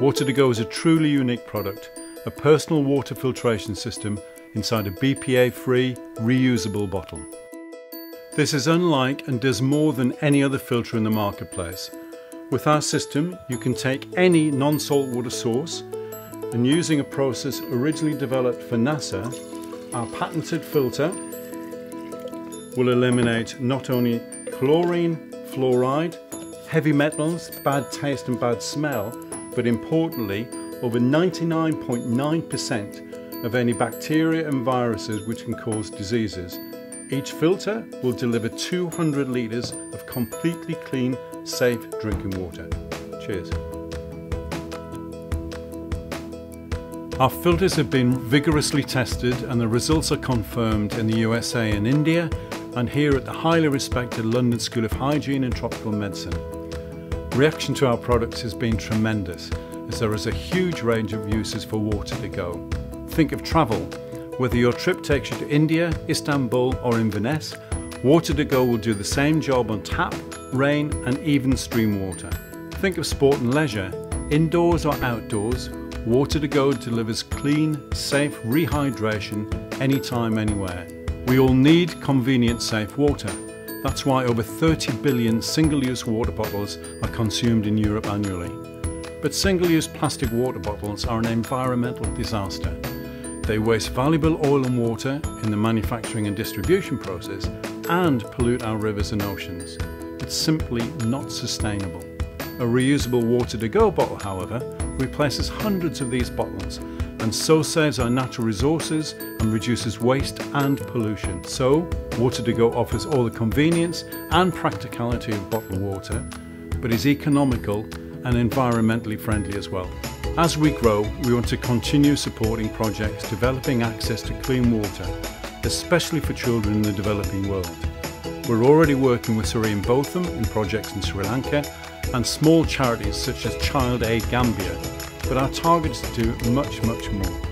Water-to-Go is a truly unique product, a personal water filtration system inside a BPA-free, reusable bottle. This is unlike and does more than any other filter in the marketplace. With our system, you can take any non-saltwater source and using a process originally developed for NASA, our patented filter will eliminate not only chlorine, fluoride, heavy metals, bad taste and bad smell, but importantly, over 99.9% of any bacteria and viruses which can cause diseases. Each filter will deliver 200 litres of completely clean, safe drinking water. Cheers. Our filters have been vigorously tested and the results are confirmed in the USA and India and here at the highly respected London School of Hygiene and Tropical Medicine. Reaction to our products has been tremendous as there is a huge range of uses for water to go. Think of travel. Whether your trip takes you to India, Istanbul or Inverness, water to go will do the same job on tap, rain and even stream water. Think of sport and leisure. Indoors or outdoors, water to go delivers clean, safe rehydration anytime, anywhere. We all need convenient, safe water. That's why over 30 billion single-use water bottles are consumed in Europe annually. But single-use plastic water bottles are an environmental disaster. They waste valuable oil and water in the manufacturing and distribution process and pollute our rivers and oceans. It's simply not sustainable. A reusable water-to-go bottle, however, replaces hundreds of these bottles and so saves our natural resources and reduces waste and pollution. So, Water-to-Go offers all the convenience and practicality of bottled water, but is economical and environmentally friendly as well. As we grow, we want to continue supporting projects developing access to clean water, especially for children in the developing world. We're already working with Ian Botham in projects in Sri Lanka and small charities such as Child Aid Gambia but our target is to do much, much more.